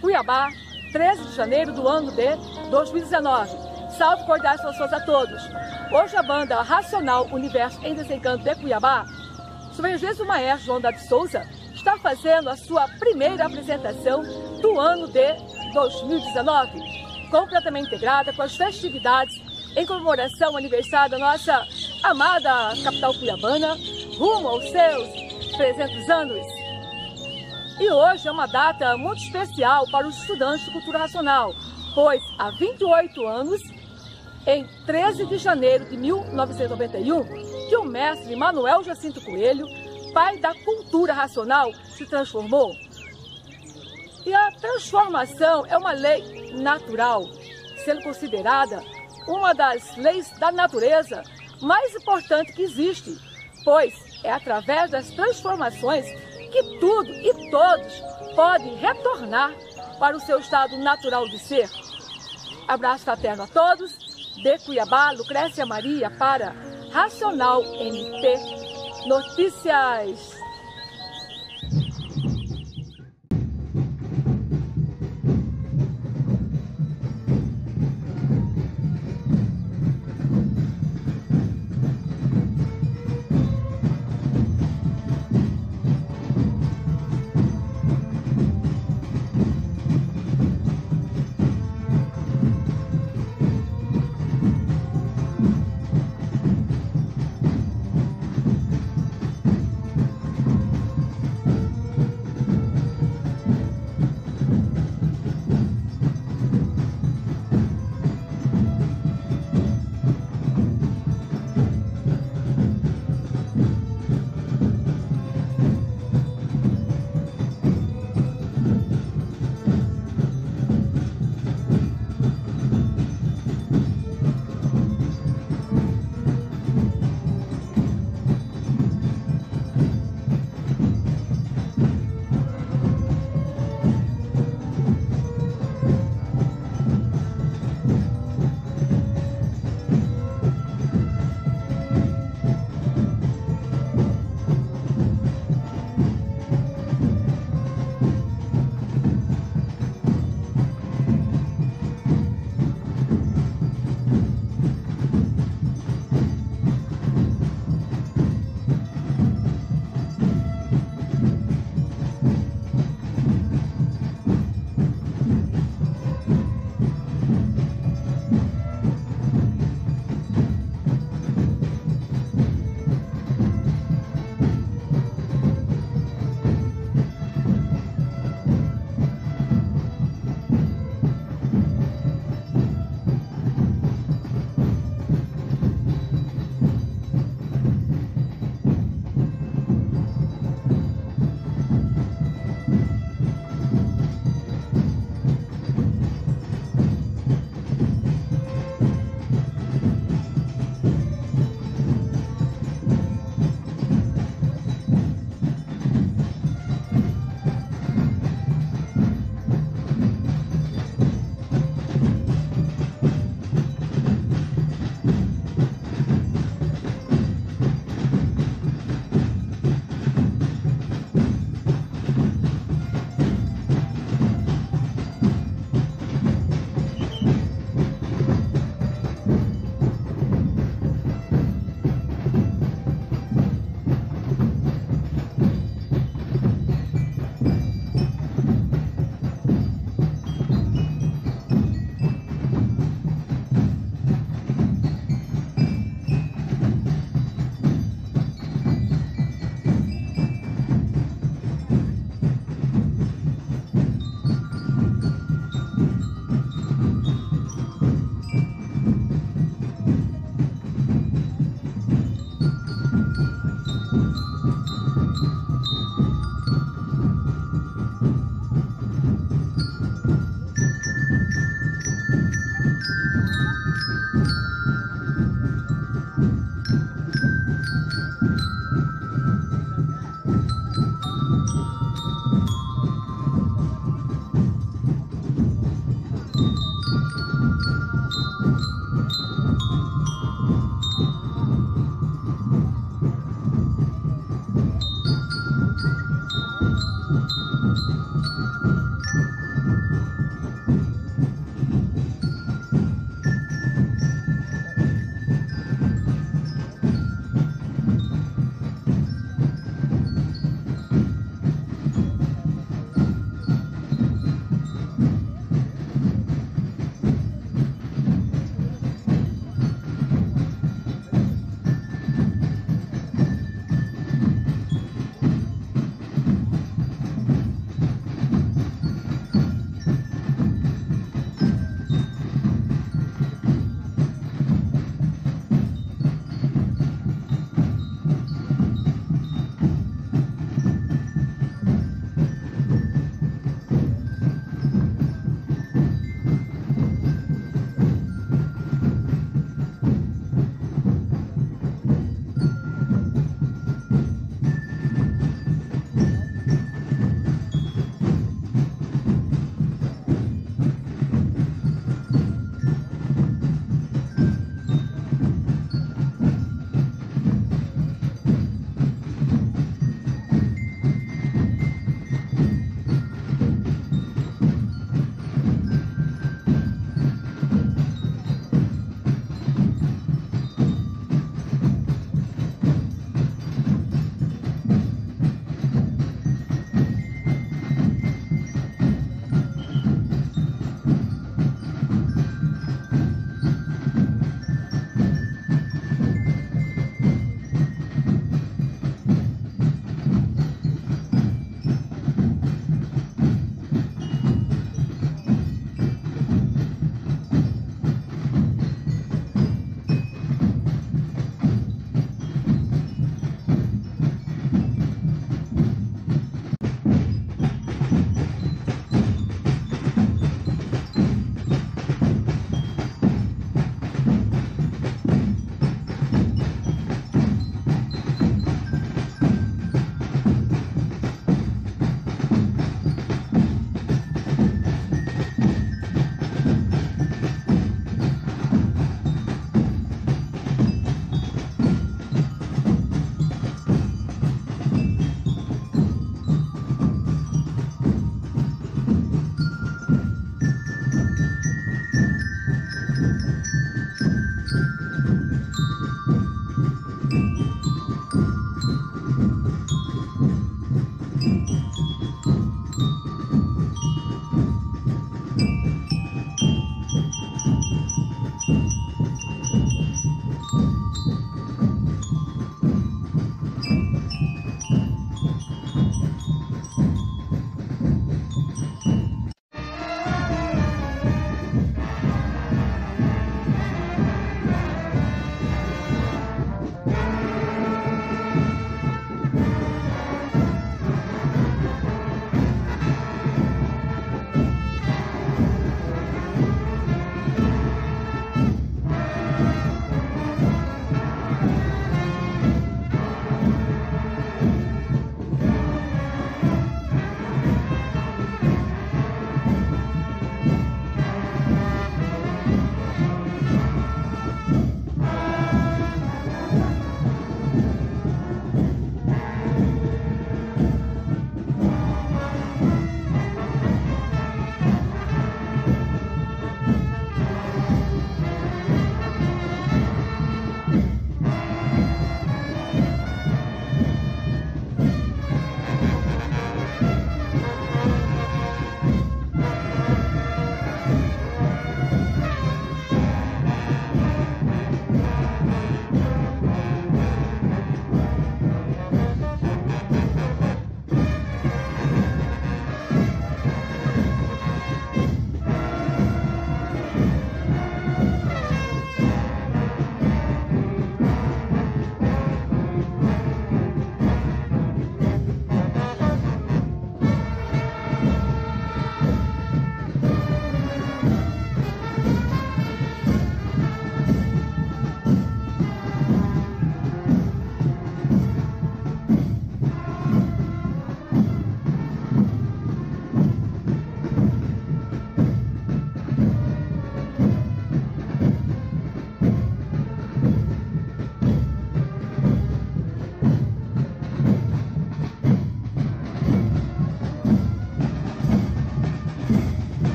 Cuiabá, 13 de janeiro do ano de 2019. Salve cordiais pessoas a todos. Hoje a banda Racional Universo em Desencanto de Cuiabá, sobre o maestro João de Souza, está fazendo a sua primeira apresentação do ano de 2019, completamente integrada com as festividades em comemoração ao aniversário da nossa amada capital cuiabana, rumo aos seus 300 anos. E hoje é uma data muito especial para os estudantes de cultura racional, pois há 28 anos, em 13 de janeiro de 1991, que o mestre Manuel Jacinto Coelho, pai da cultura racional, se transformou. E a transformação é uma lei natural, sendo considerada uma das leis da natureza mais importante que existe, pois é através das transformações que tudo e todos podem retornar para o seu estado natural de ser. Abraço fraterno a todos, de Cuiabá, Lucrécia Maria para Racional MP Notícias.